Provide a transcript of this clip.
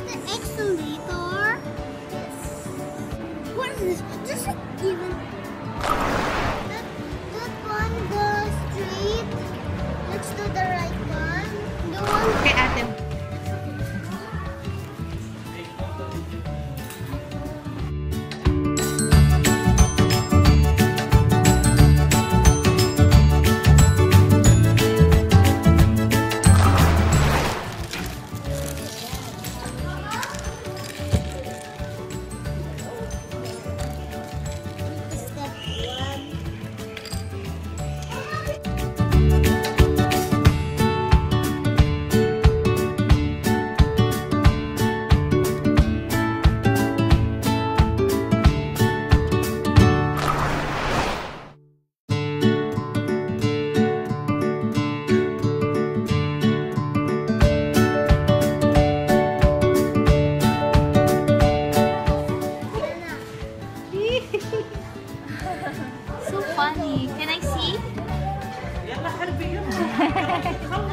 this the excavator? Yes. What is this? This is even funny. Can I see?